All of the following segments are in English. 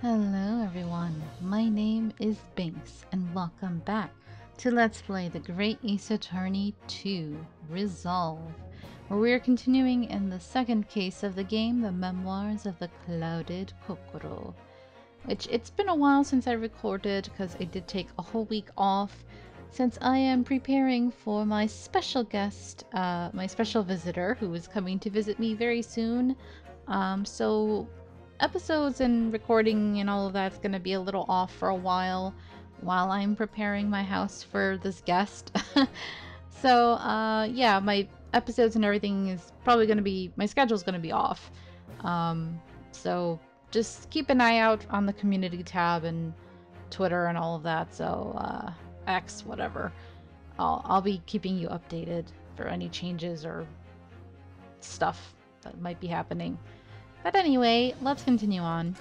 Hello everyone, my name is Binks and welcome back to Let's Play The Great Ace Attorney 2 Resolve, where we are continuing in the second case of the game, The Memoirs of the Clouded Kokoro. Which it's been a while since I recorded because I did take a whole week off since I am preparing for my special guest, uh, my special visitor who is coming to visit me very soon. Um, so episodes and recording and all of that's going to be a little off for a while while I'm preparing my house for this guest. so, uh, yeah, my episodes and everything is probably going to be, my schedule's going to be off. Um, so just keep an eye out on the community tab and Twitter and all of that. So, uh, X, whatever. I'll, I'll be keeping you updated for any changes or stuff that might be happening. But anyway, let's continue on.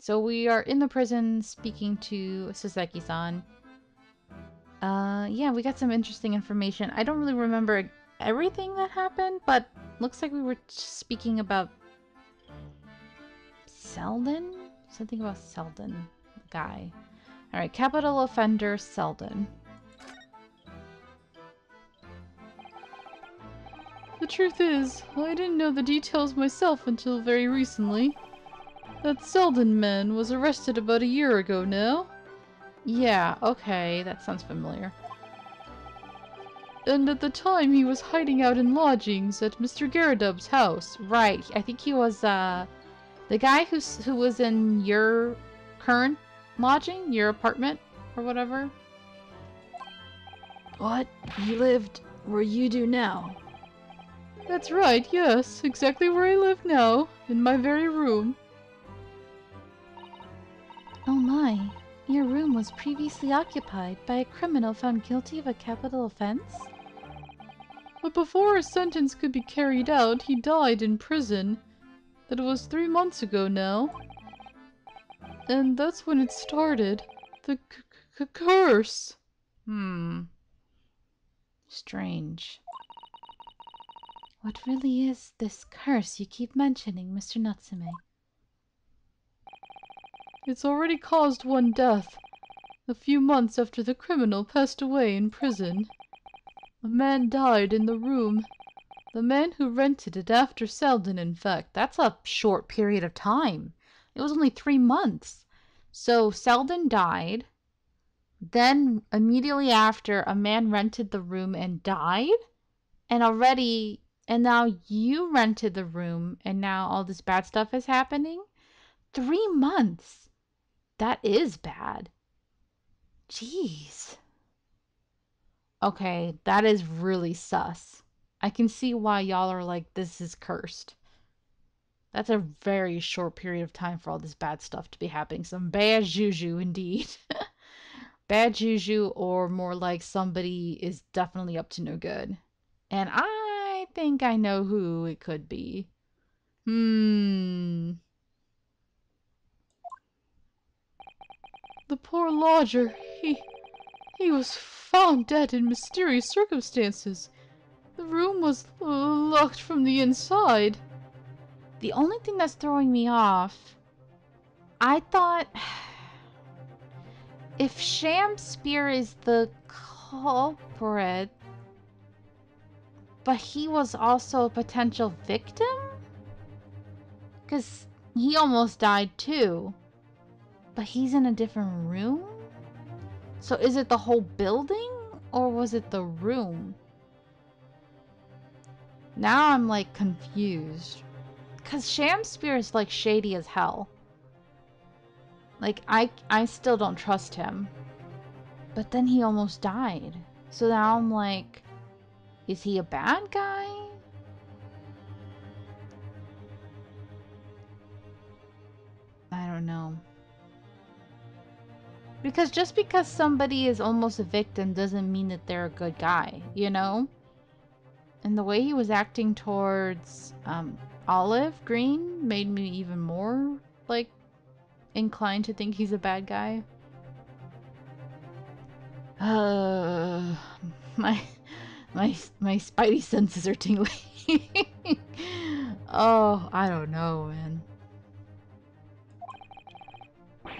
So we are in the prison speaking to Soseki-san. Uh, yeah, we got some interesting information. I don't really remember everything that happened, but looks like we were speaking about Selden? Something about Selden guy. Alright, capital offender Selden. The truth is, I didn't know the details myself until very recently. That Selden man was arrested about a year ago now. Yeah, okay, that sounds familiar. And at the time he was hiding out in lodgings at Mr. Garrideb's house. Right, I think he was, uh, the guy who's, who was in your current lodging? Your apartment? Or whatever? What? He lived where you do now? That's right, yes. Exactly where I live now. In my very room. Oh my. Your room was previously occupied by a criminal found guilty of a capital offense? But before his sentence could be carried out, he died in prison. That was three months ago now. And that's when it started. The curse. Hmm. Strange. What really is this curse you keep mentioning, Mr. Natsume? It's already caused one death. A few months after the criminal passed away in prison. A man died in the room. The man who rented it after Selden, in fact. That's a short period of time. It was only three months. So Selden died. Then immediately after, a man rented the room and died. And already, and now you rented the room and now all this bad stuff is happening? Three months. That is bad. Jeez. Okay, that is really sus. I can see why y'all are like, this is cursed. That's a very short period of time for all this bad stuff to be happening. Some bad juju indeed. bad juju, or more like somebody is definitely up to no good. And I think I know who it could be. Hmm. The poor lodger, he. he was found dead in mysterious circumstances. The room was locked from the inside. The only thing that's throwing me off, I thought if Shamspear is the culprit, but he was also a potential victim? Because he almost died too. But he's in a different room? So is it the whole building? Or was it the room? Now I'm like confused. Because Shamspear is like shady as hell. Like, I, I still don't trust him. But then he almost died. So now I'm like, is he a bad guy? I don't know. Because just because somebody is almost a victim doesn't mean that they're a good guy, you know? And the way he was acting towards um, Olive Green made me even more, like, inclined to think he's a bad guy. Uh, my, my, my spidey senses are tingling. oh, I don't know, man.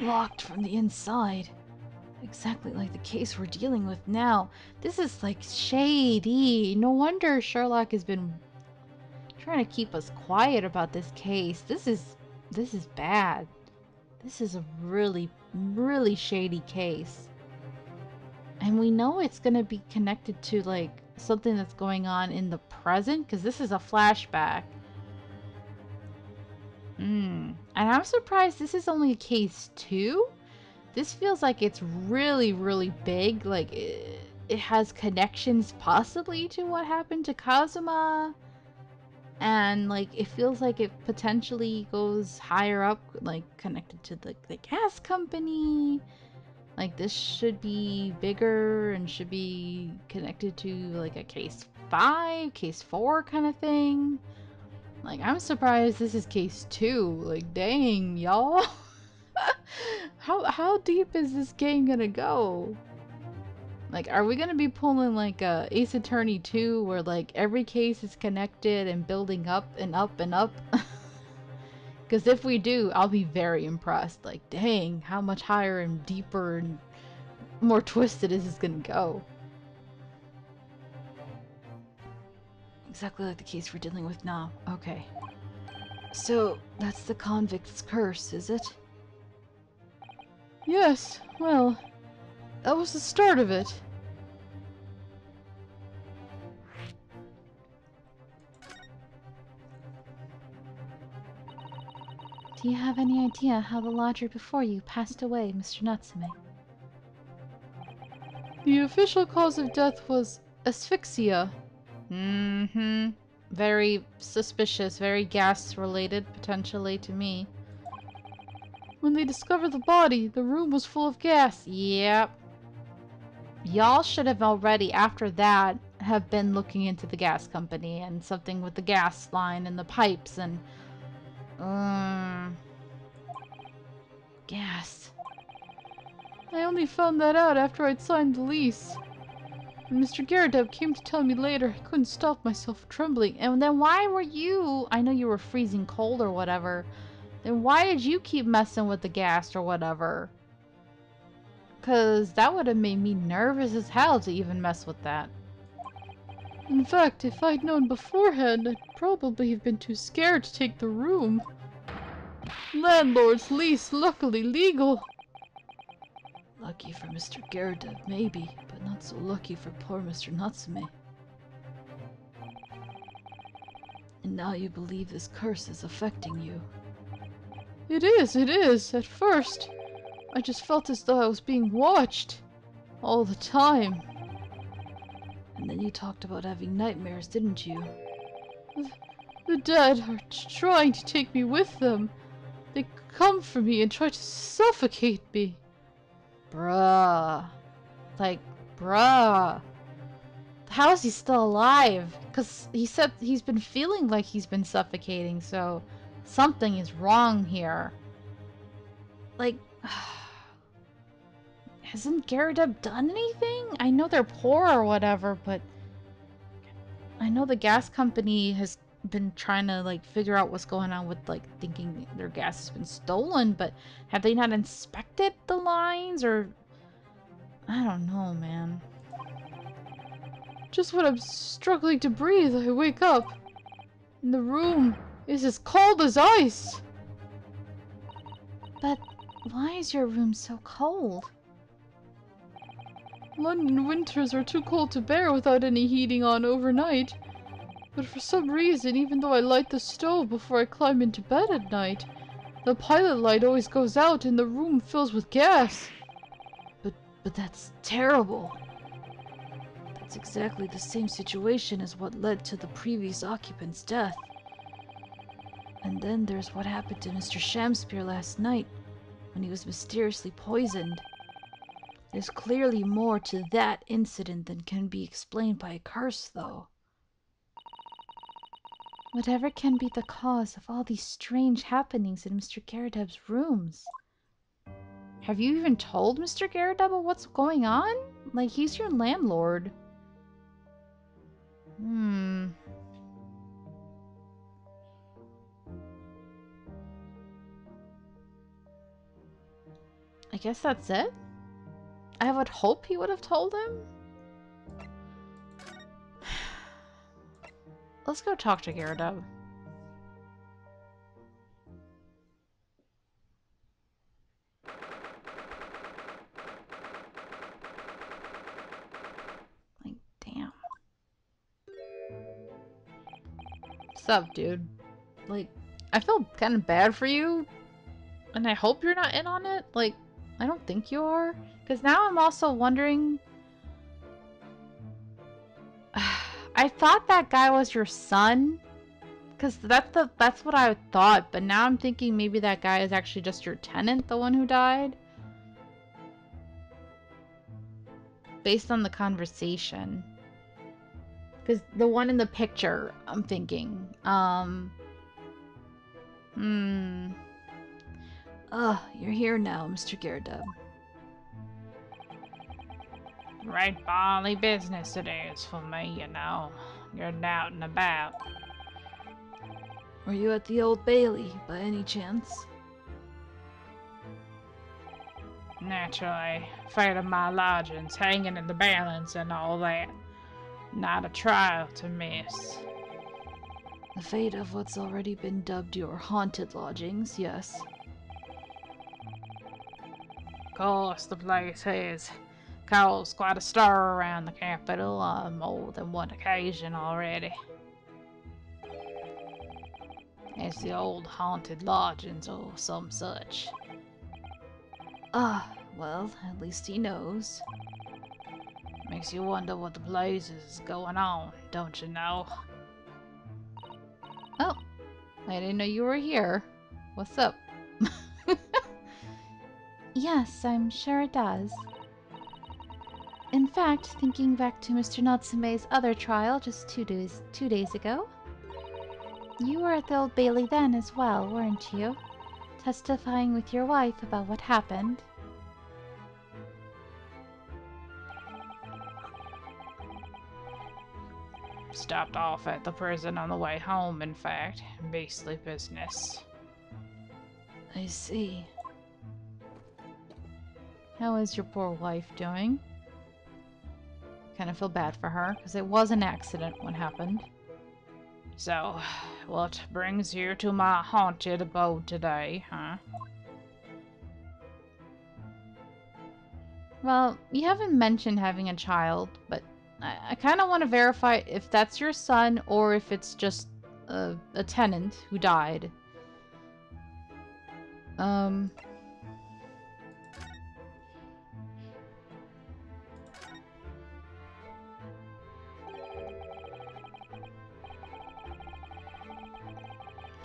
locked from the inside. Exactly like the case we're dealing with now. This is like shady. No wonder Sherlock has been trying to keep us quiet about this case. This is this is bad. This is a really really shady case. And we know it's going to be connected to like something that's going on in the present because this is a flashback. Hmm. And I'm surprised this is only case two. This feels like it's really, really big. Like it, it has connections possibly to what happened to Kazuma. And like it feels like it potentially goes higher up, like connected to the, the gas company. Like this should be bigger and should be connected to like a case five, case four kind of thing. Like I'm surprised this is case two. Like dang, y'all. how how deep is this game gonna go? Like, are we gonna be pulling like a Ace Attorney 2 where like every case is connected and building up and up and up? Because if we do, I'll be very impressed. Like, dang, how much higher and deeper and more twisted is this gonna go? Exactly like the case we're dealing with now. Okay. So, that's the convict's curse, is it? Yes, well, that was the start of it. Do you have any idea how the lodger before you passed away, Mr. Natsume? The official cause of death was asphyxia. Mm-hmm. Very suspicious, very gas-related, potentially, to me. When they discovered the body, the room was full of gas. Yep. Y'all should have already, after that, have been looking into the gas company and something with the gas line and the pipes and... Um... Gas. I only found that out after I'd signed the lease. When Mr. Garrideb came to tell me later, I couldn't stop myself from trembling. And then why were you... I know you were freezing cold or whatever, then why did you keep messing with the gas or whatever? Because that would have made me nervous as hell to even mess with that. In fact, if I'd known beforehand, I'd probably have been too scared to take the room. Landlord's lease, luckily legal. Lucky for Mr. Garrideb, maybe, but not so lucky for poor Mr. Natsume. And now you believe this curse is affecting you. It is, it is. At first, I just felt as though I was being watched. All the time. And then you talked about having nightmares, didn't you? The, the dead are trying to take me with them. They come for me and try to suffocate me. Bruh. Like, bruh. How is he still alive? Because he said he's been feeling like he's been suffocating, so something is wrong here. Like, hasn't Garrideb done anything? I know they're poor or whatever, but I know the gas company has been trying to like figure out what's going on with like thinking their gas has been stolen, but have they not inspected the lines or I don't know, man. Just when I'm struggling to breathe, I wake up. And the room is as cold as ice. But why is your room so cold? London winters are too cold to bear without any heating on overnight. But for some reason, even though I light the stove before I climb into bed at night, the pilot light always goes out and the room fills with gas. But, but that's terrible. That's exactly the same situation as what led to the previous occupant's death. And then there's what happened to Mr. Shamspear last night, when he was mysteriously poisoned. There's clearly more to that incident than can be explained by a curse, though. Whatever can be the cause of all these strange happenings in Mr. Garrideb's rooms? Have you even told Mr. Garrideb what's going on? Like, he's your landlord. Hmm. I guess that's it? I would hope he would have told him. Let's go talk to Gyarados. Like, damn. What's up, dude? Like, I feel kind of bad for you, and I hope you're not in on it. Like, I don't think you are. Because now I'm also wondering... I thought that guy was your son. Because that's, the, that's what I thought. But now I'm thinking maybe that guy is actually just your tenant, the one who died. Based on the conversation. Because the one in the picture, I'm thinking. Um... Hmm... Ah, you're here now, Mr. Gyarados. Right bally business it is for me, you know. Getting out and about. Were you at the Old Bailey, by any chance? Naturally, fate of my lodgings hanging in the balance and all that. Not a trial to miss. The fate of what's already been dubbed your haunted lodgings, yes. Of course, the place has caused quite a stir around the capital on more than one occasion already. It's the old haunted lodgings or some such. Ah, well, at least he knows. Makes you wonder what the place is going on, don't you know? Oh, I didn't know you were here. What's up? yes, I'm sure it does. In fact, thinking back to Mr. Natsume's other trial just two days two days ago, you were at the Old Bailey then as well, weren't you? Testifying with your wife about what happened. Stopped off at the prison on the way home, in fact. Beastly business. I see. How is your poor wife doing? Kind of feel bad for her, because it was an accident when happened. So, what brings you to my haunted abode today, huh? Well, you haven't mentioned having a child, but I, I kind of want to verify if that's your son or if it's just a, a tenant who died. Um...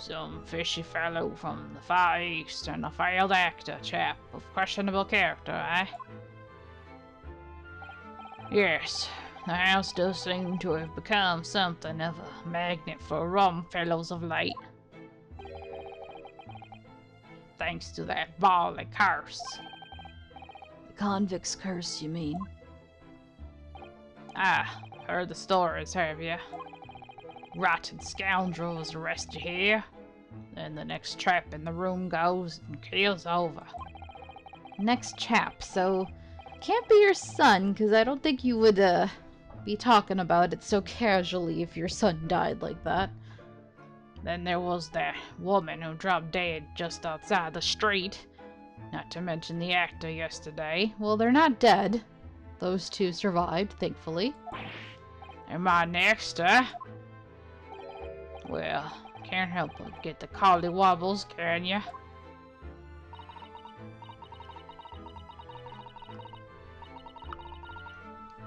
Some fishy fellow from the Far East and a failed actor chap of questionable character, eh? Yes, the house does seem to have become something of a magnet for rum fellows of late. Thanks to that bally curse. The convict's curse, you mean? Ah, heard the stories, have you? rotten scoundrels arrest you here. Then the next chap in the room goes and kills over. Next chap, so can't be your son, because I don't think you would uh, be talking about it so casually if your son died like that. Then there was that woman who dropped dead just outside the street. Not to mention the actor yesterday. Well, they're not dead. Those two survived, thankfully. Am I next, huh? Well, can't help but get the collywobbles, can ya?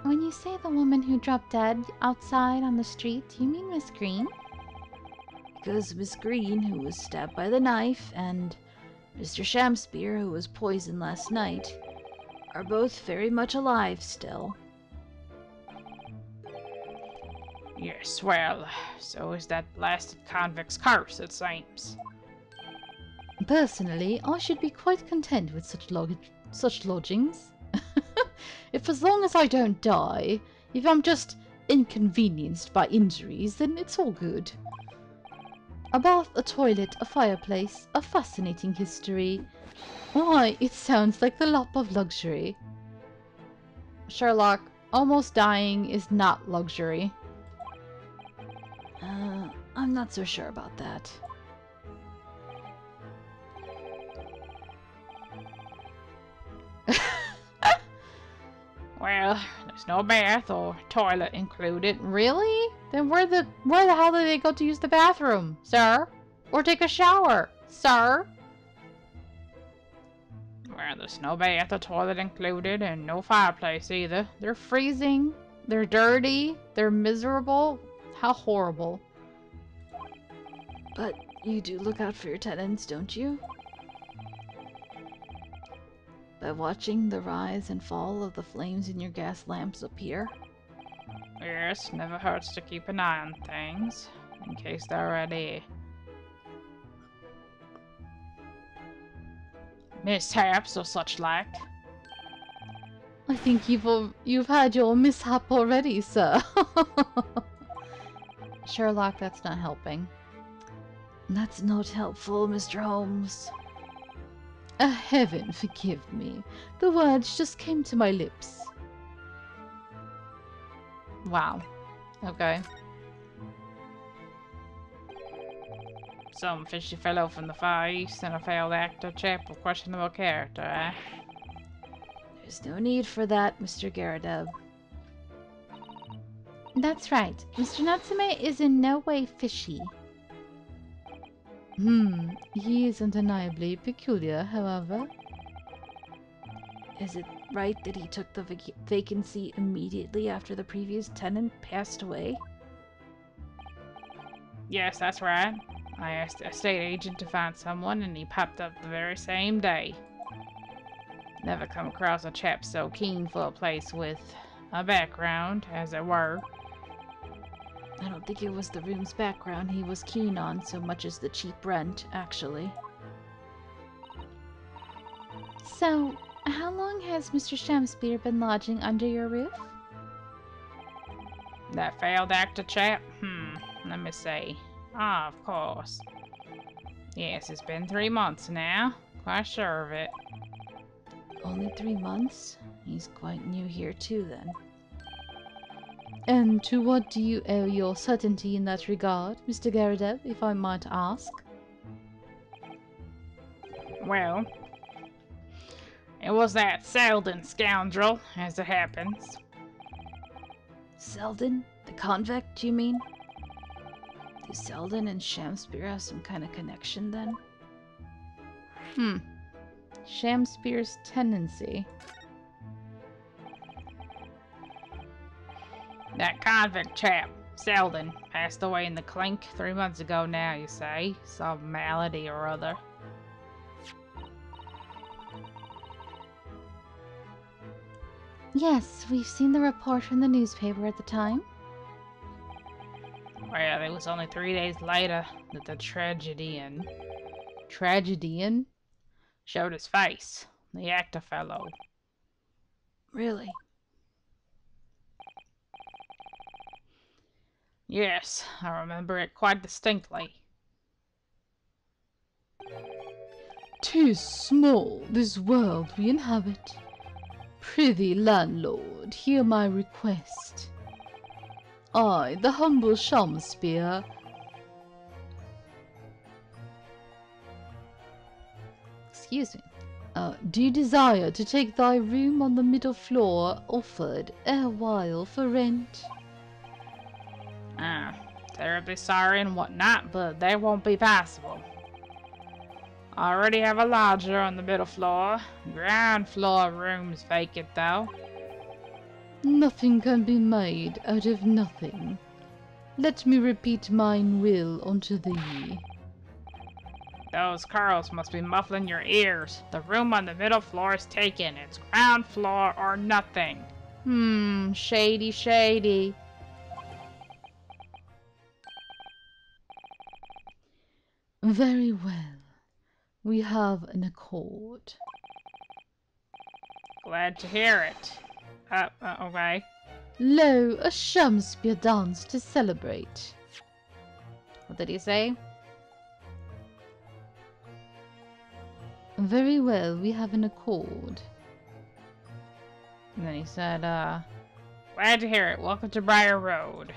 When you say the woman who dropped dead outside on the street, do you mean Miss Green? Because Miss Green, who was stabbed by the knife, and Mr. Shamspear, who was poisoned last night, are both very much alive still. Yes, well, so is that blasted convict's curse, it seems. Personally, I should be quite content with such, log such lodgings. if as long as I don't die, if I'm just inconvenienced by injuries, then it's all good. A bath, a toilet, a fireplace, a fascinating history. Why, it sounds like the lap of luxury. Sherlock, almost dying is not luxury. I'm not so sure about that. Well, there's no bath or toilet included. Really? Then where the where the hell did they go to use the bathroom, sir? Or take a shower, sir? Well, there's no bath or toilet included and no fireplace either. They're freezing. They're dirty. They're miserable. How horrible. But you do look out for your tenants, don't you? by watching the rise and fall of the flames in your gas lamps up here. Yes, never hurts to keep an eye on things, in case they're ready. Mishaps or such like. I think you've you've had your mishap already, sir. Sherlock, that's not helping. That's not helpful, Mr. Holmes. Uh, heaven forgive me. The words just came to my lips. Wow. Okay. Some fishy fellow from the Far East and a failed actor chap of questionable character, eh? There's no need for that, Mr. Garrideb. That's right. Mr. Natsume is in no way fishy. Hmm, he is undeniably peculiar, however. Is it right that he took the vac vacancy immediately after the previous tenant passed away? Yes, that's right. I asked a state agent to find someone and he popped up the very same day. Never come across a chap so keen for a place with a background, as it were. I don't think it was the room's background he was keen on so much as the cheap rent, actually. So, how long has Mr. Shamspear been lodging under your roof? That failed actor chap? Hmm, let me see. Ah, of course. Yes, it's been three months now. Quite sure of it. Only three months? He's quite new here too, then. And to what do you owe your certainty in that regard, Mr. Garrideb, if I might ask? Well, it was that Selden scoundrel, as it happens. Selden? The convict, you mean? Do Selden and Shamspear have some kind of connection, then? Hmm. Shamspear's tendency. That convict chap, Selden, passed away in the clink three months ago now, you say. Some malady or other. Yes, we've seen the report from the newspaper at the time. Well, it was only three days later that the tragedian... Tragedian? Showed his face. The actor fellow. Really? Yes, I remember it quite distinctly. Tis small, this world we inhabit. Prithee, landlord, hear my request. I, the humble Shamspear, excuse me, uh, do you desire to take thy room on the middle floor offered erewhile for rent. Ah, terribly sorry and whatnot, but they won't be possible. I already have a lodger on the middle floor. Ground floor room's vacant, though. Nothing can be made out of nothing. Let me repeat mine will unto thee. Those curls must be muffling your ears. The room on the middle floor is taken. It's ground floor or nothing. Hmm, shady, shady. Very well. We have an accord. Glad to hear it. Uh, uh, okay. Lo, a Shamspear dance to celebrate. What did he say? Very well, we have an accord. And then he said, uh, Glad to hear it. Welcome to Briar Road.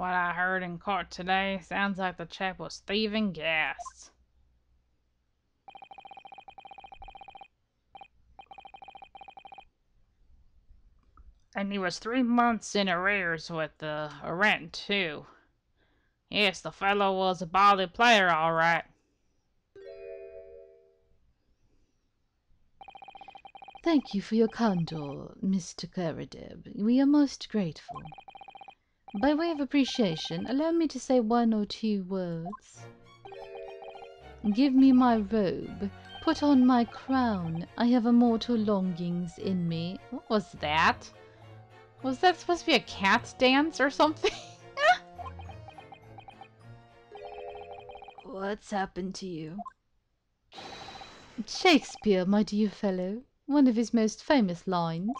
What I heard in court today, sounds like the chap was thieving gas. And he was three months in arrears with the rent, too. Yes, the fellow was a bally player, all right. Thank you for your candor, Mr. Garrideb. We are most grateful. By way of appreciation, allow me to say one or two words. Give me my robe. Put on my crown. I have immortal longings in me. What was that? Was that supposed to be a cat dance or something? What's happened to you? Shakespeare, my dear fellow. One of his most famous lines.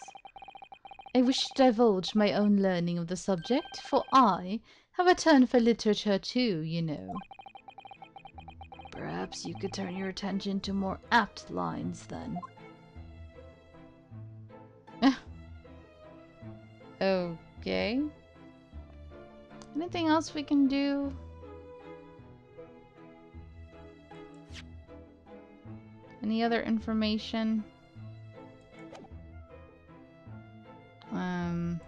I wish to divulge my own learning of the subject, for I have a turn for literature too, you know. Perhaps you could turn your attention to more apt lines then. okay. Anything else we can do? Any other information? Um...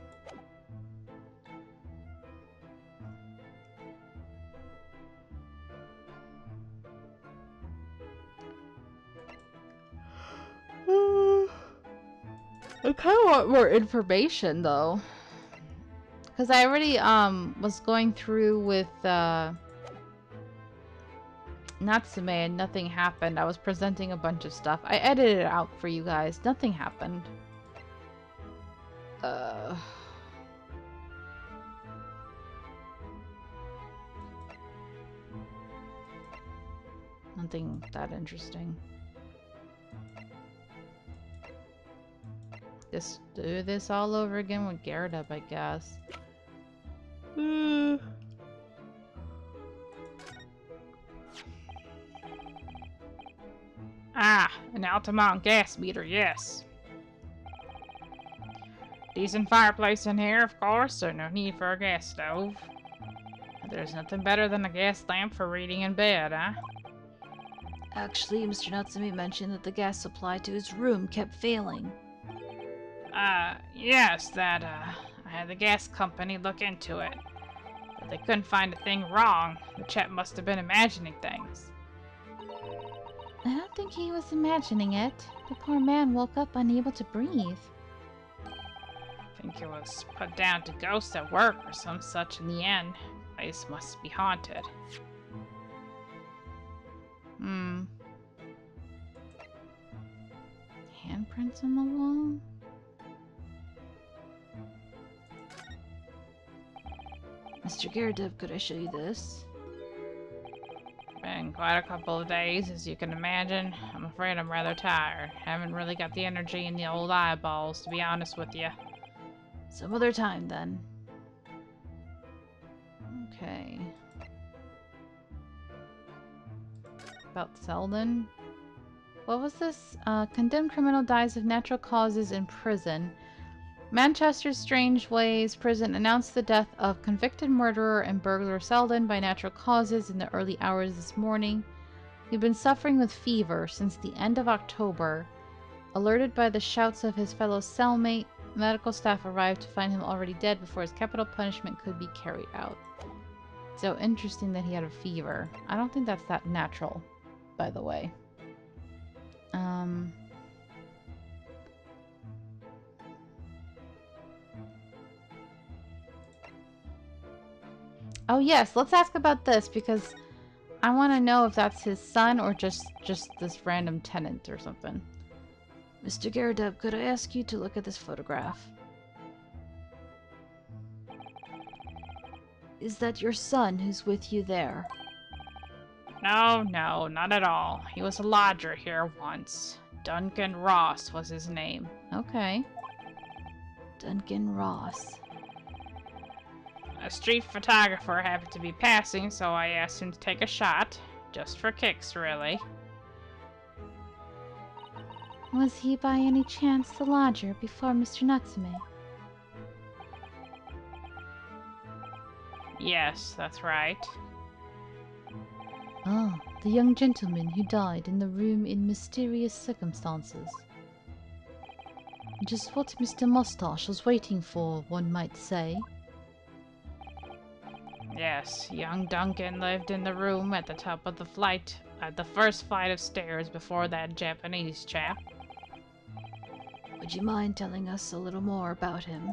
I kind of want more information though. Because I already um was going through with uh, Natsume and nothing happened. I was presenting a bunch of stuff. I edited it out for you guys. Nothing happened. Uh... Nothing that interesting. Just do this all over again with Garrett I guess. ah, an Altamont gas meter, yes. Decent fireplace in here, of course, so no need for a gas stove. There's nothing better than a gas lamp for reading in bed, huh? Actually, Mr. Natsume mentioned that the gas supply to his room kept failing. Uh, yes, that, uh, I had the gas company look into it. But they couldn't find a thing wrong. The chap must have been imagining things. I don't think he was imagining it. The poor man woke up unable to breathe think it was put down to ghosts at work or some such in the end. Place must be haunted. Hmm. Handprints on the wall? Mr. Garrideb, could I show you this? Been quite a couple of days, as you can imagine. I'm afraid I'm rather tired. Haven't really got the energy in the old eyeballs, to be honest with you. Some other time, then. Okay. About Selden. What was this? Uh, condemned criminal dies of natural causes in prison. Manchester's Strangeways prison announced the death of convicted murderer and burglar Selden by natural causes in the early hours this morning. He'd been suffering with fever since the end of October. Alerted by the shouts of his fellow cellmate, Medical staff arrived to find him already dead before his capital punishment could be carried out. So interesting that he had a fever. I don't think that's that natural, by the way. Um... Oh yes, let's ask about this because I want to know if that's his son or just just this random tenant or something. Mr. Garrideb, could I ask you to look at this photograph? Is that your son who's with you there? No, no, not at all. He was a lodger here once. Duncan Ross was his name. Okay. Duncan Ross. A street photographer happened to be passing, so I asked him to take a shot. Just for kicks, really. Was he by any chance the lodger before Mr. Natsume? Yes, that's right. Ah, the young gentleman who died in the room in mysterious circumstances. Just what Mr. Mustache was waiting for, one might say. Yes, young Duncan lived in the room at the top of the flight, at the first flight of stairs before that Japanese chap. Would you mind telling us a little more about him?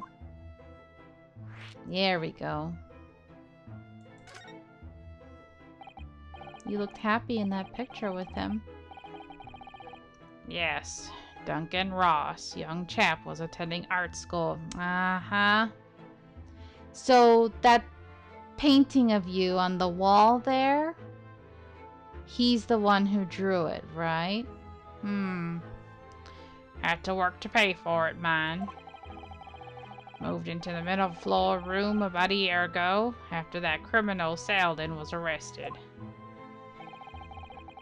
There we go. You looked happy in that picture with him. Yes, Duncan Ross, young chap, was attending art school. Uh huh. So that painting of you on the wall there, he's the one who drew it, right? Hmm. Had to work to pay for it, man. Moved into the middle floor room about a year ago, after that criminal Selden was arrested.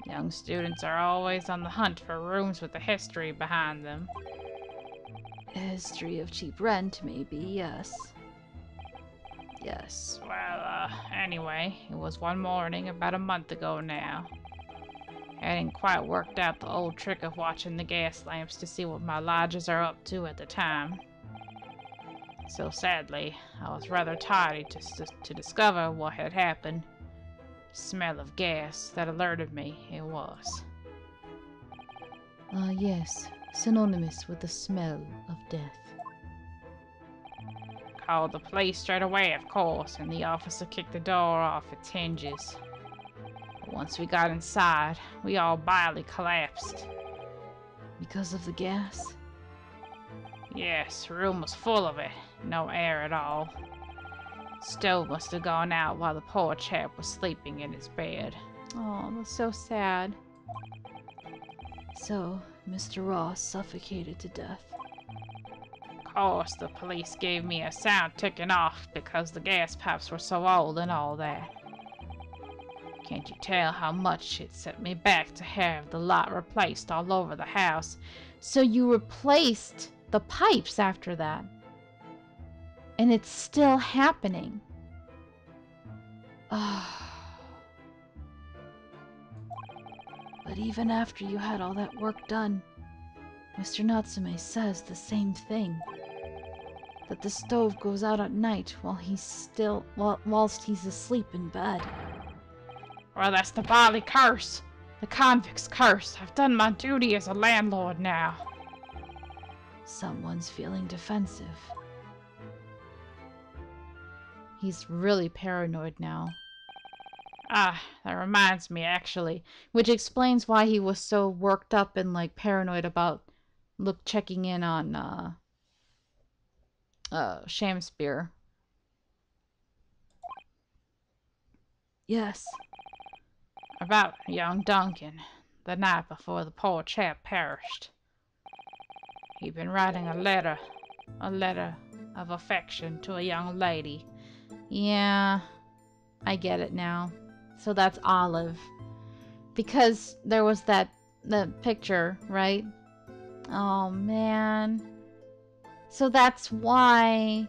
Young students are always on the hunt for rooms with a history behind them. A history of cheap rent, maybe, yes. Yes. Well, uh, anyway, it was one morning about a month ago now. I hadn't quite worked out the old trick of watching the gas lamps to see what my lodgers are up to at the time. So sadly, I was rather tired to, to discover what had happened smell of gas that alerted me it was. Ah, uh, yes, synonymous with the smell of death. Called the police straight away, of course, and the officer kicked the door off its hinges. Once we got inside, we all bodily collapsed. Because of the gas? Yes, room was full of it. No air at all. Stove must have gone out while the poor chap was sleeping in his bed. Oh, that's so sad. So, Mr. Ross suffocated to death. Of course, the police gave me a sound ticking off because the gas pipes were so old and all that. Can't you tell how much it set me back to have the lot replaced all over the house? So you replaced the pipes after that? And it's still happening. but even after you had all that work done, Mr. Natsume says the same thing. That the stove goes out at night while he's still whilst he's asleep in bed. Well, that's the bally curse. The convict's curse. I've done my duty as a landlord now. Someone's feeling defensive. He's really paranoid now. Ah, that reminds me, actually. Which explains why he was so worked up and, like, paranoid about, look, checking in on, uh, uh, Shamspear. Yes. About young Duncan, the night before the poor chap perished. He'd been writing a letter, a letter of affection to a young lady yeah, I get it now. So that's Olive. Because there was that the picture, right? Oh man. So that's why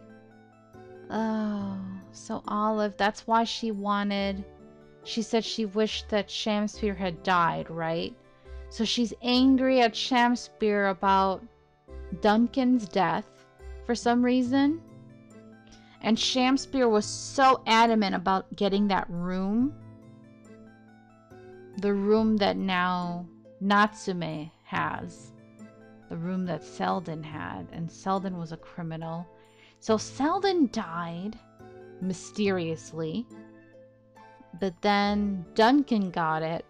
Oh, so Olive, that's why she wanted she said she wished that Shamspear had died, right? So she's angry at Shamspear about Duncan's death for some reason. And Shamspear was so adamant about getting that room. The room that now Natsume has. The room that Selden had. And Selden was a criminal. So Selden died mysteriously. But then Duncan got it.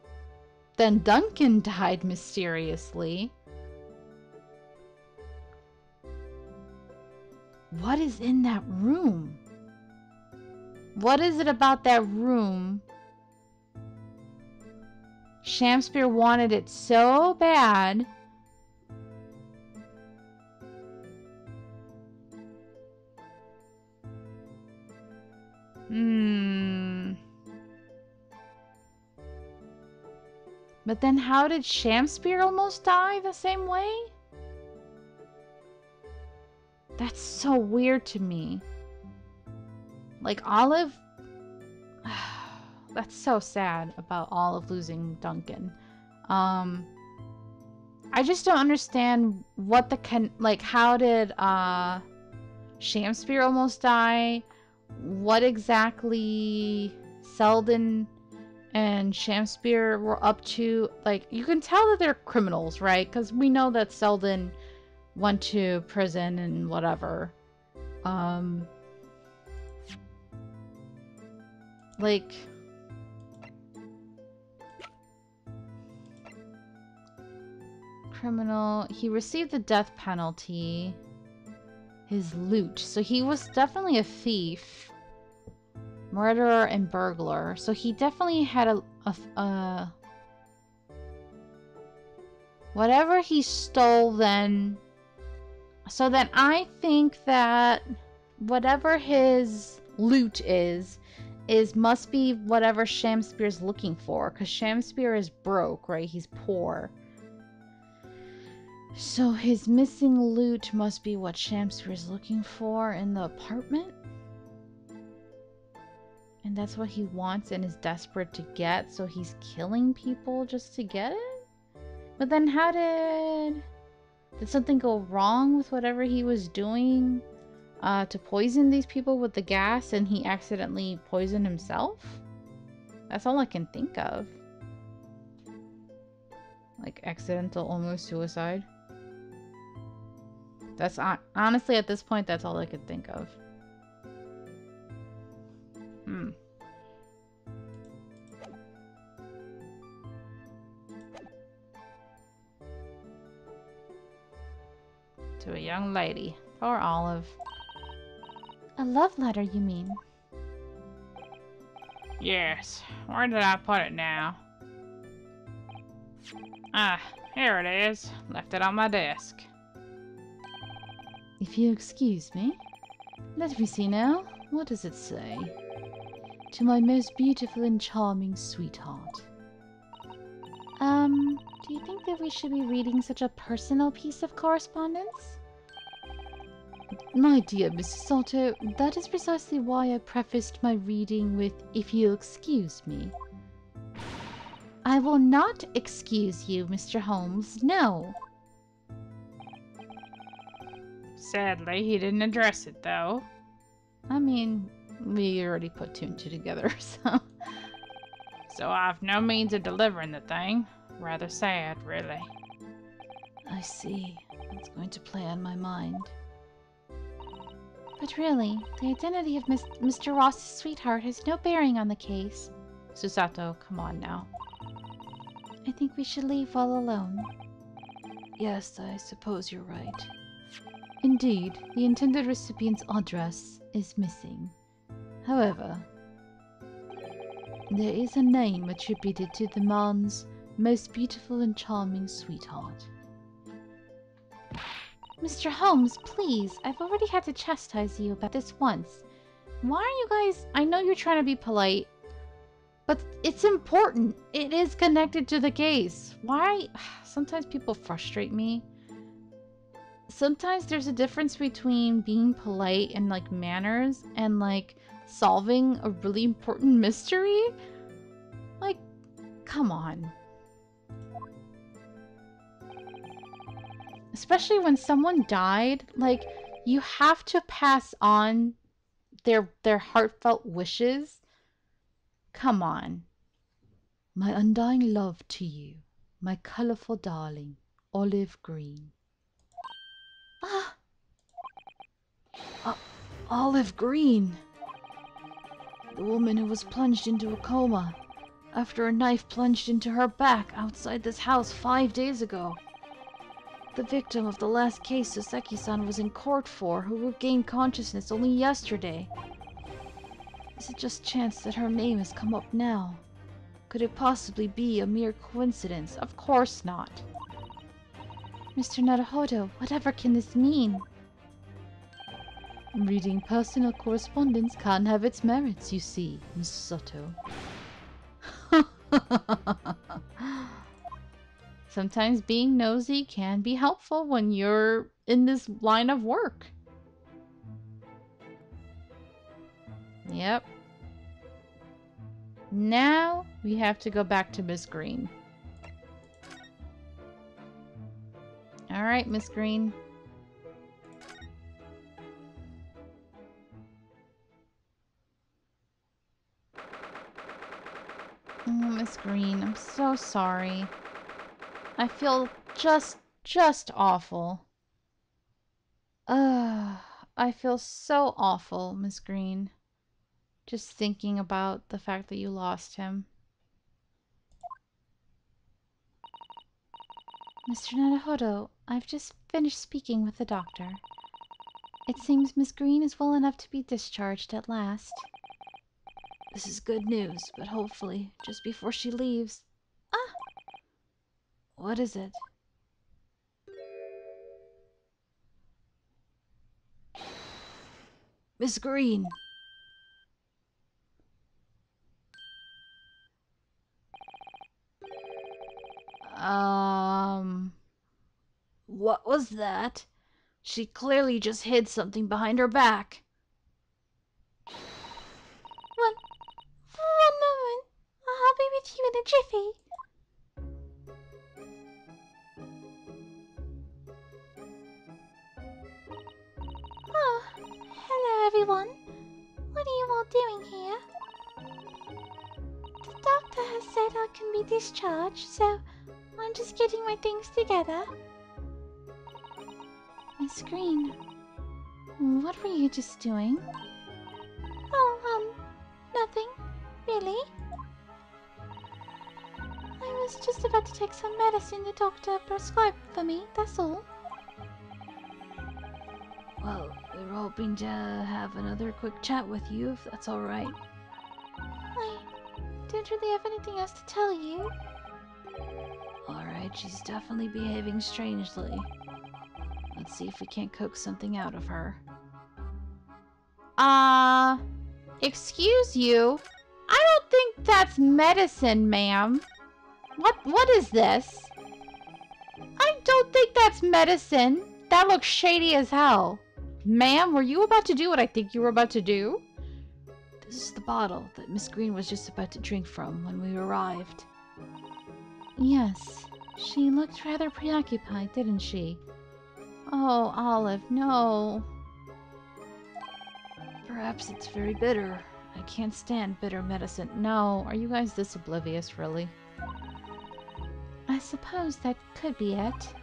Then Duncan died mysteriously. What is in that room? What is it about that room Shamspear wanted it so bad. But then how did Shamspear almost die the same way? That's so weird to me. Like Olive that's so sad about Olive losing Duncan. Um I just don't understand what the can like how did uh Shamspear almost die? What exactly Selden and Shamspear were up to? Like you can tell that they're criminals, right? Cuz we know that Selden went to prison and whatever. Um like criminal he received the death penalty his loot so he was definitely a thief murderer and burglar so he definitely had a, a, a whatever he stole then so then I think that whatever his loot is, is must be whatever Shamspear's looking for. Because Shamspear is broke, right? He's poor. So his missing loot must be what Shamspear is looking for in the apartment? And that's what he wants and is desperate to get, so he's killing people just to get it? But then how did... Did something go wrong with whatever he was doing uh, to poison these people with the gas and he accidentally poisoned himself? That's all I can think of. Like accidental almost suicide. That's honestly at this point that's all I could think of. Hmm. to a young lady. Or Olive. A love letter, you mean? Yes. Where did I put it now? Ah, here it is. Left it on my desk. If you excuse me. Let me see now. What does it say? To my most beautiful and charming sweetheart. Um, do you think that we should be reading such a personal piece of correspondence? My dear Miss Susato, that is precisely why I prefaced my reading with, if you'll excuse me. I will not excuse you, Mr. Holmes, no. Sadly, he didn't address it, though. I mean, we already put two and two together, so... So I've no means of delivering the thing. Rather sad, really. I see. It's going to play on my mind. But really, the identity of Mr. Ross's sweetheart has no bearing on the case. Susato, come on now. I think we should leave well alone. Yes, I suppose you're right. Indeed, the intended recipient's address is missing. However, there is a name attributed to the man's most beautiful and charming sweetheart. Mr. Holmes, please. I've already had to chastise you about this once. Why are you guys... I know you're trying to be polite, but it's important. It is connected to the case. Why... Sometimes people frustrate me. Sometimes there's a difference between being polite and, like, manners and, like, solving a really important mystery. Like, come on. especially when someone died, like you have to pass on their their heartfelt wishes. Come on. My undying love to you, my colorful darling, olive green. Ah. Uh, olive green. The woman who was plunged into a coma after a knife plunged into her back outside this house five days ago the victim of the last case Soseki-san was in court for, who regained consciousness only yesterday. Is it just chance that her name has come up now? Could it possibly be a mere coincidence? Of course not. Mr. Naruhodo, whatever can this mean? Reading personal correspondence can have its merits, you see, Miss Susato. Sometimes being nosy can be helpful when you're in this line of work. Yep. Now we have to go back to Miss Green. Alright, Miss Green. Miss Green, I'm so sorry. I feel just, just awful. Ugh, I feel so awful, Miss Green. Just thinking about the fact that you lost him. Mr. Naruhodo, I've just finished speaking with the doctor. It seems Miss Green is well enough to be discharged at last. This is good news, but hopefully, just before she leaves... Ah! What is it? Miss Green! Um... What was that? She clearly just hid something behind her back. One, one moment. I'll be with you in a jiffy. Oh, hello everyone. What are you all doing here? The doctor has said I can be discharged, so I'm just getting my things together. Miss Green, what were you just doing? Oh, um, nothing, really. I was just about to take some medicine the doctor prescribed for me, that's all. Well, we're hoping to have another quick chat with you, if that's alright. I don't really have anything else to tell you. Alright, she's definitely behaving strangely. Let's see if we can't coax something out of her. Uh, excuse you? I don't think that's medicine, ma'am. What, what is this? I don't think that's medicine. That looks shady as hell. Ma'am, were you about to do what I think you were about to do? This is the bottle that Miss Green was just about to drink from when we arrived. Yes, she looked rather preoccupied, didn't she? Oh, Olive, no. Perhaps it's very bitter. I can't stand bitter medicine. No, are you guys this oblivious, really? I suppose that could be it.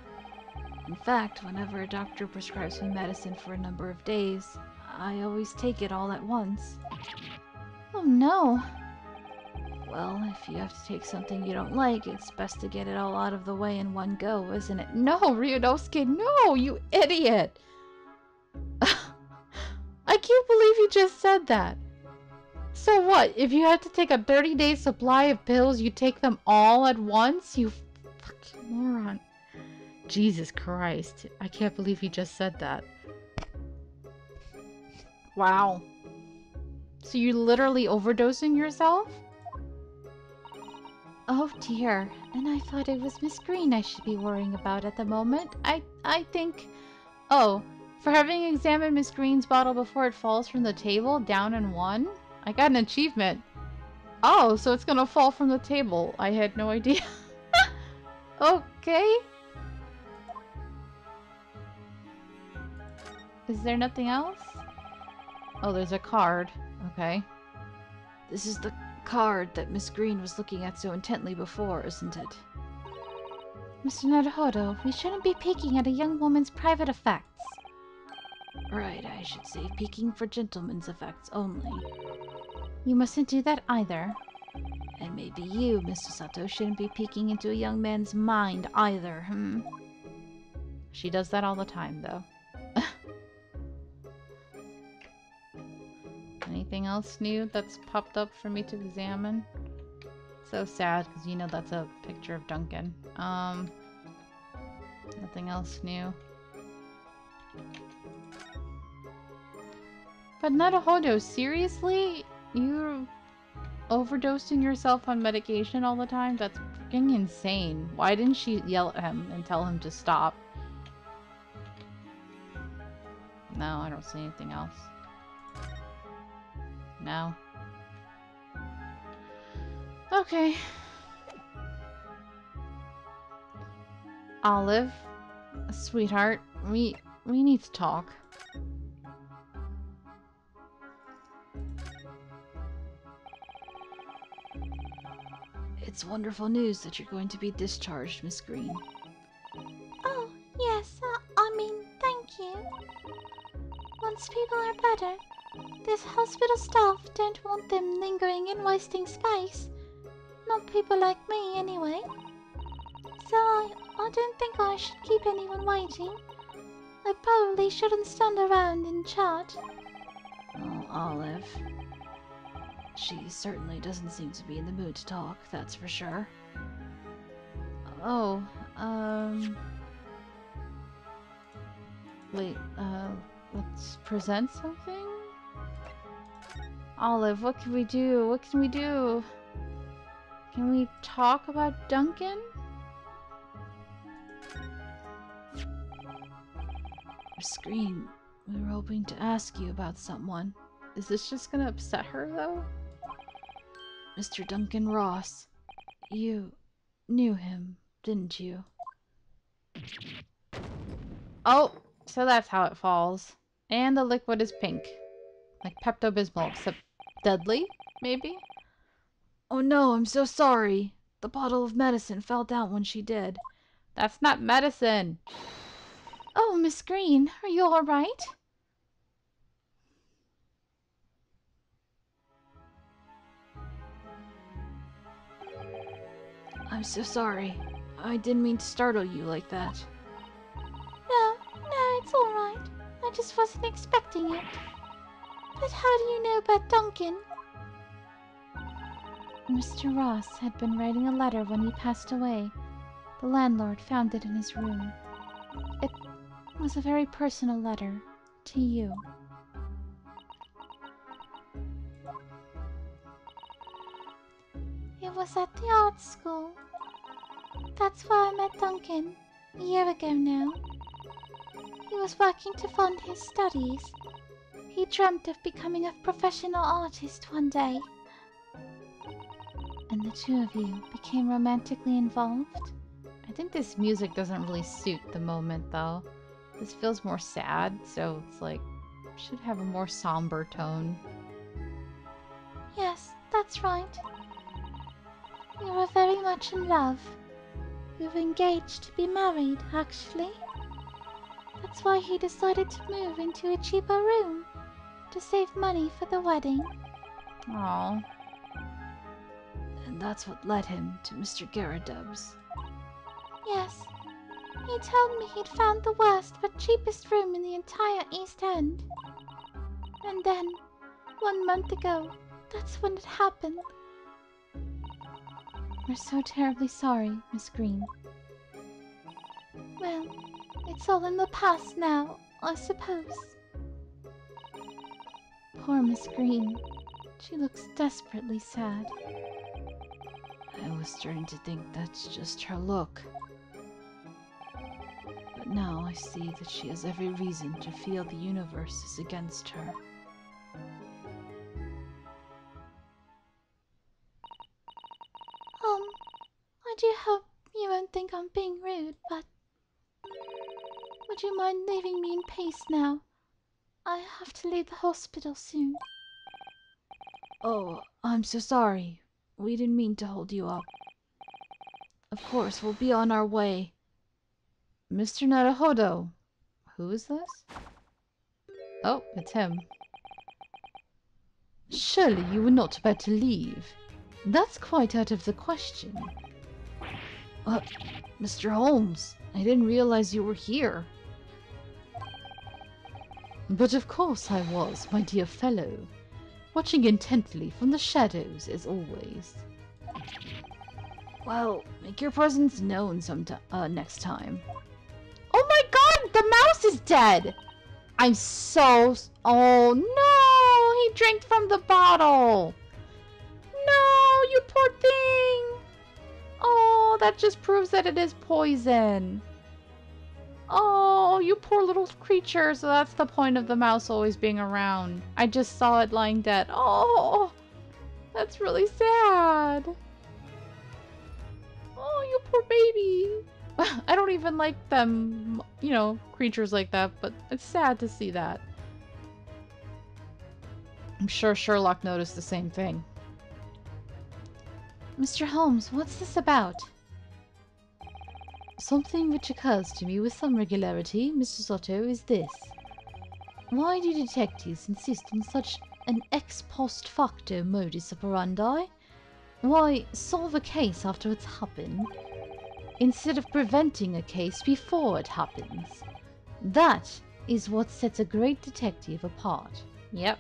In fact, whenever a doctor prescribes me medicine for a number of days, I always take it all at once. Oh no. Well, if you have to take something you don't like, it's best to get it all out of the way in one go, isn't it? No, Ryunosuke, no, you idiot! I can't believe you just said that. So what, if you had to take a 30-day supply of pills, you take them all at once? You moron. Jesus Christ, I can't believe he just said that. Wow. So you're literally overdosing yourself? Oh dear, and I thought it was Miss Green I should be worrying about at the moment. I I think Oh, for having examined Miss Green's bottle before it falls from the table, down in one? I got an achievement. Oh, so it's gonna fall from the table. I had no idea. okay. Is there nothing else? Oh, there's a card. Okay. This is the card that Miss Green was looking at so intently before, isn't it? Mr. Naruhodo, we shouldn't be peeking at a young woman's private effects. Right, I should say peeking for gentlemen's effects only. You mustn't do that either. And maybe you, Mr. Sato, shouldn't be peeking into a young man's mind either, hmm? She does that all the time, though. Anything else new that's popped up for me to examine? So sad, because you know that's a picture of Duncan. Um, nothing else new. But Naruhodo, seriously? You're overdosing yourself on medication all the time? That's freaking insane. Why didn't she yell at him and tell him to stop? No, I don't see anything else. No. Okay. Olive, sweetheart, we we need to talk. It's wonderful news that you're going to be discharged, Miss Green. Oh, yes, uh, I mean, thank you. Once people are better, this hospital staff don't want them lingering and wasting space. Not people like me, anyway. So I, I don't think I should keep anyone waiting. I probably shouldn't stand around and chat. Oh, Olive. She certainly doesn't seem to be in the mood to talk, that's for sure. Oh, um... Wait, uh, let's present something? Olive, what can we do? What can we do? Can we talk about Duncan? Screen, we were hoping to ask you about someone. Is this just gonna upset her, though? Mr. Duncan Ross. You knew him, didn't you? Oh, so that's how it falls. And the liquid is pink. Like Pepto-Bismol, except deadly, maybe? Oh no, I'm so sorry. The bottle of medicine fell down when she did. That's not medicine! Oh, Miss Green, are you all right? I'm so sorry. I didn't mean to startle you like that. No, no, it's alright. I just wasn't expecting it. But how do you know about Duncan? Mr. Ross had been writing a letter when he passed away. The landlord found it in his room. It was a very personal letter to you. It was at the art school. That's where I met Duncan, a year ago now. He was working to fund his studies. He dreamt of becoming a professional artist one day. And the two of you became romantically involved? I think this music doesn't really suit the moment, though. This feels more sad, so it's like, should have a more somber tone. Yes, that's right. We were very much in love. We were engaged to be married, actually. That's why he decided to move into a cheaper room to save money for the wedding. Aww. And that's what led him to Mr. Garrideb's. Yes. He told me he'd found the worst but cheapest room in the entire East End. And then, one month ago, that's when it happened. We're so terribly sorry, Miss Green. Well, it's all in the past now, I suppose. Poor Miss Green. She looks desperately sad. I was starting to think that's just her look. But now I see that she has every reason to feel the universe is against her. Mind leaving me in peace now? I have to leave the hospital soon. Oh, I'm so sorry. We didn't mean to hold you up. Of course, we'll be on our way. Mr. Naruhodo. Who is this? Oh, it's him. Surely you were not about to leave. That's quite out of the question. Uh, Mr. Holmes, I didn't realize you were here. But of course I was, my dear fellow. Watching intently from the shadows, as always. Well, make your presence known some uh, next time. Oh my god, the mouse is dead! I'm so... Oh no, he drank from the bottle! No, you poor thing! Oh, that just proves that it is poison. Oh, you poor little creature. So that's the point of the mouse always being around. I just saw it lying dead. Oh, that's really sad. Oh, you poor baby. I don't even like them, you know, creatures like that, but it's sad to see that. I'm sure Sherlock noticed the same thing. Mr. Holmes, what's this about? Something which occurs to me with some regularity, Miss Susato, is this. Why do detectives insist on such an ex post facto modus operandi? Why solve a case after it's happened, instead of preventing a case before it happens? That is what sets a great detective apart. Yep.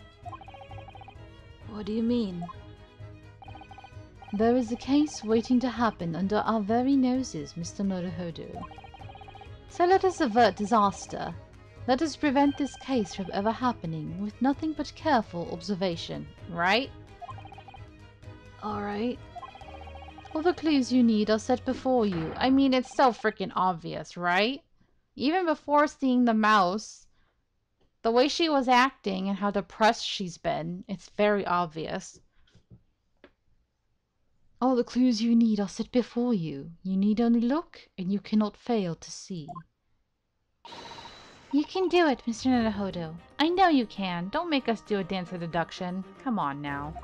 What do you mean? There is a case waiting to happen under our very noses, Mr. Naruhodo. So let us avert disaster. Let us prevent this case from ever happening with nothing but careful observation, right? Alright. All the clues you need are set before you. I mean, it's so freaking obvious, right? Even before seeing the mouse, the way she was acting and how depressed she's been, it's very obvious. All the clues you need are set before you. You need only look, and you cannot fail to see. You can do it, Mr. Naruhodo. I know you can. Don't make us do a dance of deduction. Come on now.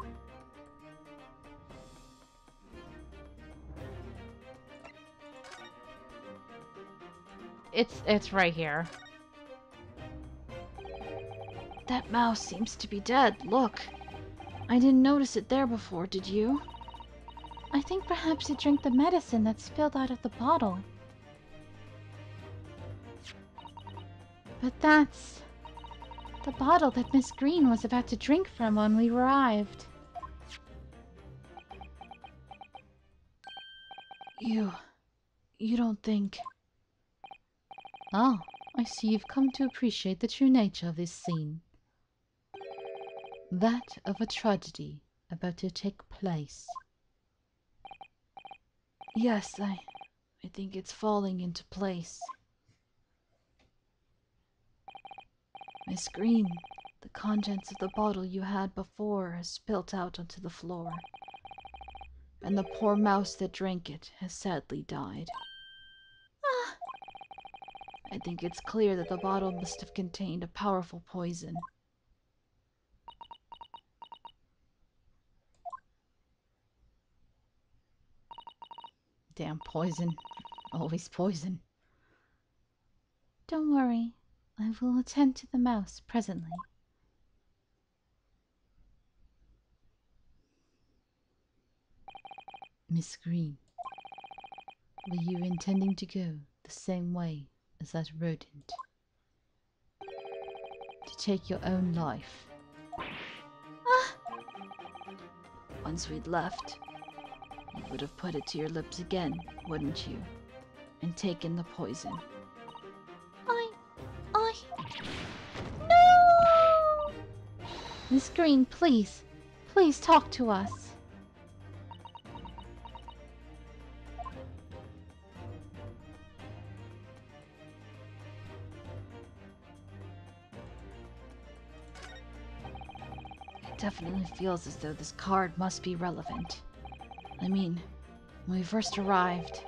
It's it's right here. That mouse seems to be dead. Look. I didn't notice it there before, did you? I think perhaps you drink the medicine that spilled out of the bottle. But that's the bottle that Miss Green was about to drink from when we arrived. You... you don't think... Ah, I see you've come to appreciate the true nature of this scene. That of a tragedy about to take place. Yes, I... I think it's falling into place. Miss Green, the contents of the bottle you had before has spilt out onto the floor. And the poor mouse that drank it has sadly died. Ah! I think it's clear that the bottle must have contained a powerful poison. Damn poison. Always poison. Don't worry. I will attend to the mouse presently. Miss Green, were you intending to go the same way as that rodent? To take your own life? Ah! Once we'd left, you would have put it to your lips again, wouldn't you? And taken the poison. I... I... No! Miss Green, please. Please talk to us. It definitely feels as though this card must be relevant. I mean, when we first arrived,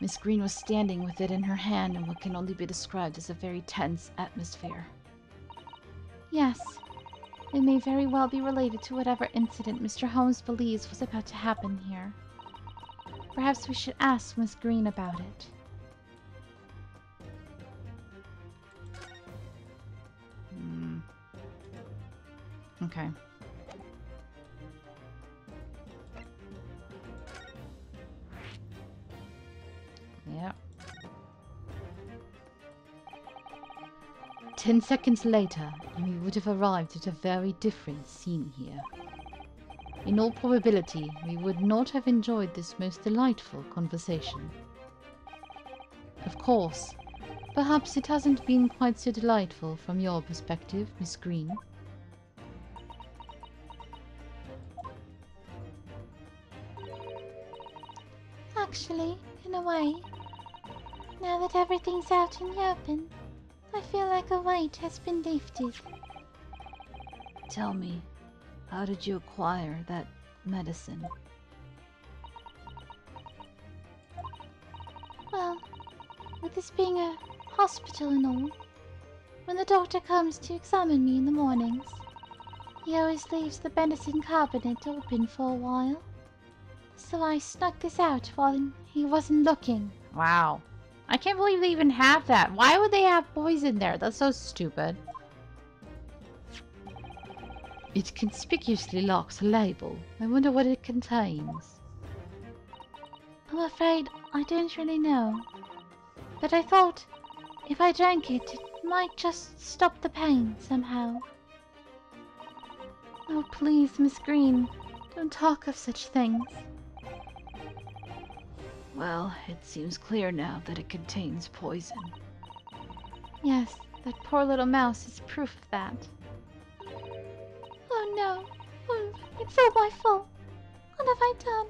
Miss Green was standing with it in her hand in what can only be described as a very tense atmosphere. Yes, it may very well be related to whatever incident Mr. Holmes believes was about to happen here. Perhaps we should ask Miss Green about it. Hmm. Okay. Ten seconds later, and we would have arrived at a very different scene here. in all probability, we would not have enjoyed this most delightful conversation. Of course, perhaps it hasn't been quite so delightful from your perspective, Miss Green. Actually, in a way, now that everything's out in the open, I feel like a weight has been lifted. Tell me, how did you acquire that medicine? Well, with this being a hospital and all, when the doctor comes to examine me in the mornings, he always leaves the medicine cabinet open for a while. So I snuck this out while he wasn't looking. Wow. I can't believe they even have that. Why would they have poison there? That's so stupid. It conspicuously locks a label. I wonder what it contains. I'm afraid I don't really know. But I thought if I drank it, it might just stop the pain somehow. Oh, please, Miss Green, don't talk of such things. Well, it seems clear now that it contains poison. Yes, that poor little mouse is proof of that. Oh no! Oh, it's all my fault! What have I done?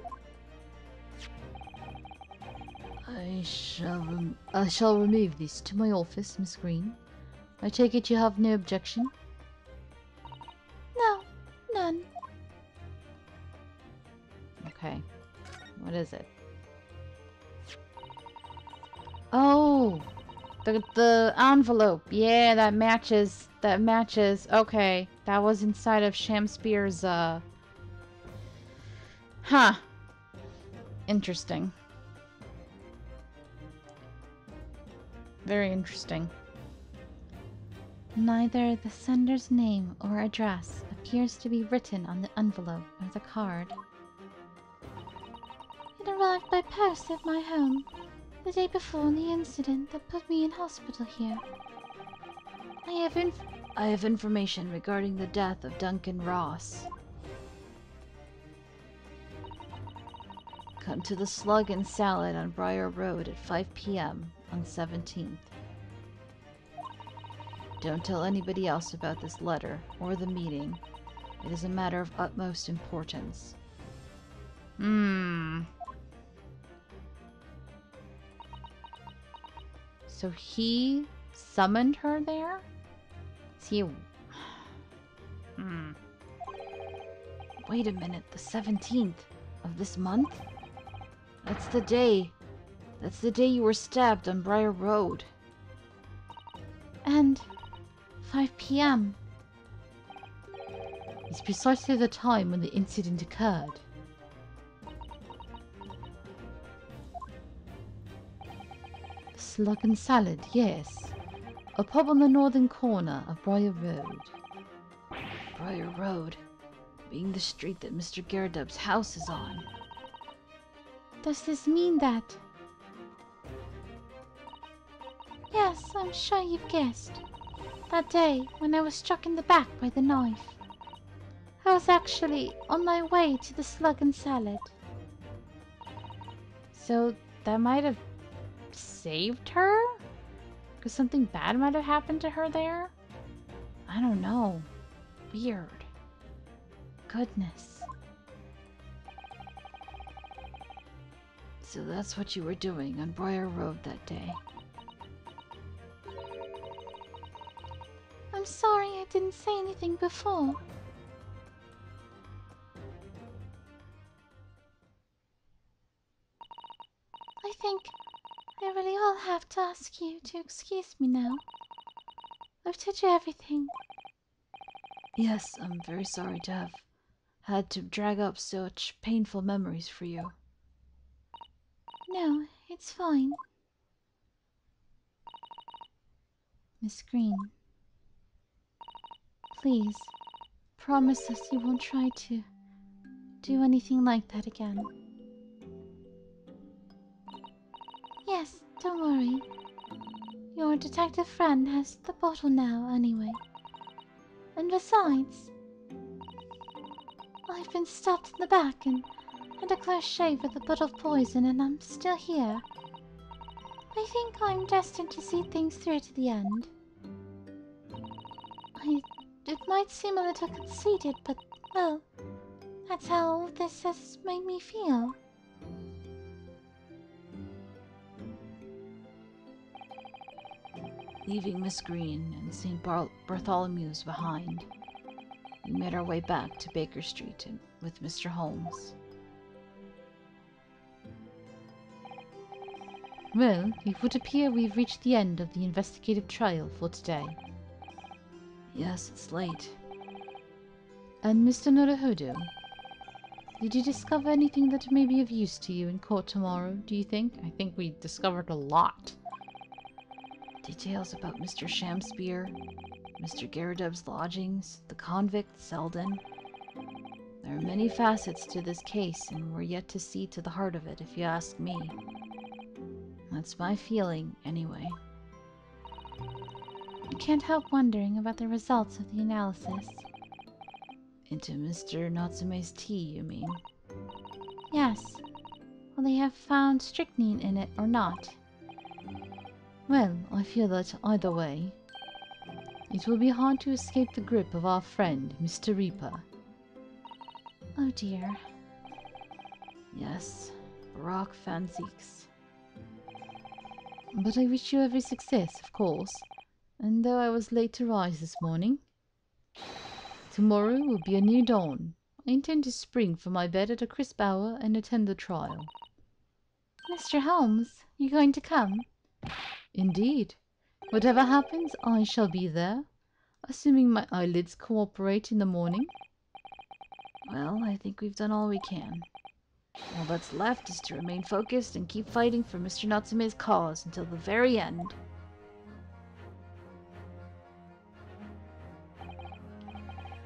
I shall rem I shall remove this to my office, Miss Green. I take it you have no objection? No, none. Okay. What is it? Oh! The, the envelope. Yeah, that matches. That matches. Okay. That was inside of Shamspear's, uh... Huh. Interesting. Very interesting. Neither the sender's name or address appears to be written on the envelope or the card. It arrived by post at my home the day before the incident that put me in hospital here. I have inf I have information regarding the death of Duncan Ross. Come to the Slug and Salad on Briar Road at 5 p.m. on 17th. Don't tell anybody else about this letter or the meeting. It is a matter of utmost importance. Hmm. So he summoned her there? Is he... Hmm. Wait a minute, the 17th of this month? That's the day. That's the day you were stabbed on Briar Road. And 5 p.m. It's precisely the time when the incident occurred. Slug and Salad, yes. A pub on the northern corner of Briar Road. Briar Road, being the street that Mr. Garrideb's house is on. Does this mean that? Yes, I'm sure you've guessed. That day, when I was struck in the back by the knife, I was actually on my way to the slug and salad. So that might have saved her? Because something bad might have happened to her there? I don't know. Weird. Goodness. So that's what you were doing on Briar Road that day. I'm sorry I didn't say anything before. I really will have to ask you to excuse me now. I've told you everything. Yes, I'm very sorry to have had to drag up such painful memories for you. No, it's fine. Miss Green, please promise us you won't try to do anything like that again. Don't worry. Your detective friend has the bottle now, anyway. And besides, I've been stabbed in the back and had a close shave with a bottle of poison, and I'm still here. I think I'm destined to see things through to the end. I. It might seem a little conceited, but, well, that's how this has made me feel. Leaving Miss Green and St. Bar- Bartholomew's behind, we made our way back to Baker Street and, with Mr. Holmes. Well, it would appear we've reached the end of the investigative trial for today. Yes, it's late. And Mr. Naruhodo, did you discover anything that may be of use to you in court tomorrow, do you think? I think we discovered a lot. Details about Mr. Shamspear, Mr. Garrideb's lodgings, the convict, Selden. There are many facets to this case, and we're yet to see to the heart of it, if you ask me. That's my feeling, anyway. I can't help wondering about the results of the analysis. Into Mr. Natsume's tea, you mean? Yes. Will they have found strychnine in it or not? Well, I fear that either way, it will be hard to escape the grip of our friend, Mr. Reaper. Oh dear. Yes, Barak Fanziks. But I wish you every success, of course. And though I was late to rise this morning, tomorrow will be a new dawn. I intend to spring from my bed at a crisp hour and attend the trial. Mr. Holmes, you going to come? Indeed. Whatever happens, I shall be there, assuming my eyelids cooperate in the morning. Well, I think we've done all we can. All that's left is to remain focused and keep fighting for Mr. Natsume's cause until the very end.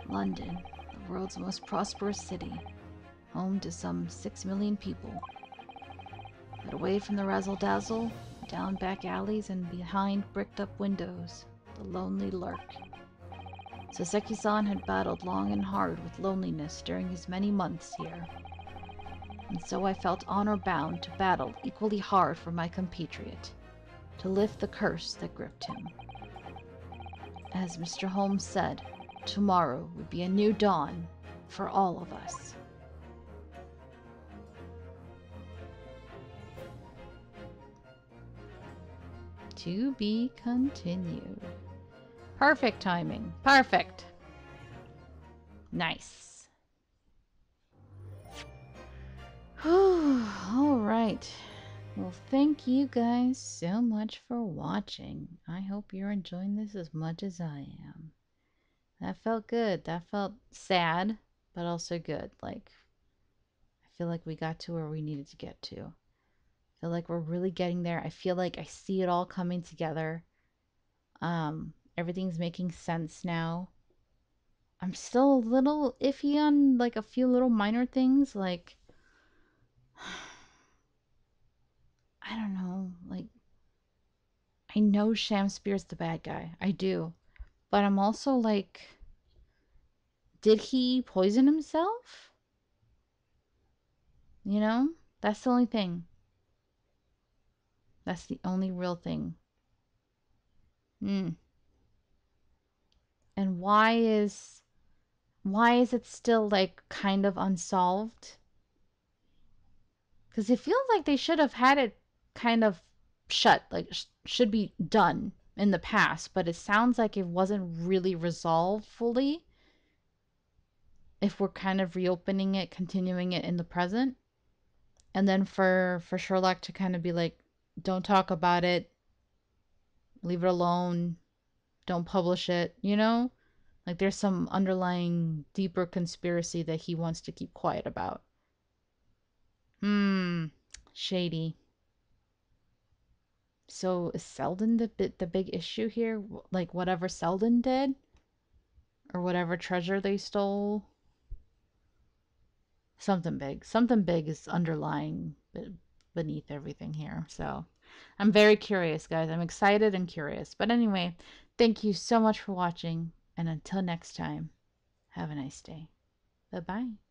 London, the world's most prosperous city, home to some six million people. But away from the razzle dazzle, down back alleys and behind bricked up windows, the lonely lurk. Soseki san had battled long and hard with loneliness during his many months here and so I felt honor bound to battle equally hard for my compatriot, to lift the curse that gripped him. As Mr. Holmes said, tomorrow would be a new dawn for all of us. To be continued. Perfect timing. Perfect. Nice. All right. Well, thank you guys so much for watching. I hope you're enjoying this as much as I am. That felt good. That felt sad, but also good. Like, I feel like we got to where we needed to get to. Like we're really getting there. I feel like I see it all coming together. Um, everything's making sense now. I'm still a little iffy on like a few little minor things, like I don't know, like I know Shamspear's the bad guy. I do. But I'm also like did he poison himself? You know? That's the only thing. That's the only real thing. Hmm. And why is why is it still like kind of unsolved? Because it feels like they should have had it kind of shut, like sh- should be done in the past, but it sounds like it wasn't really resolved fully. If we're kind of reopening it, continuing it in the present, and then for for Sherlock to kind of be like, don't talk about it, leave it alone, don't publish it, you know, like there's some underlying deeper conspiracy that he wants to keep quiet about. Hmm, shady. So is Selden the the big issue here? Like whatever Selden did, or whatever treasure they stole. Something big. Something big is underlying beneath everything here. So I'm very curious, guys. I'm excited and curious. But anyway, thank you so much for watching. And until next time, have a nice day. Bye bye.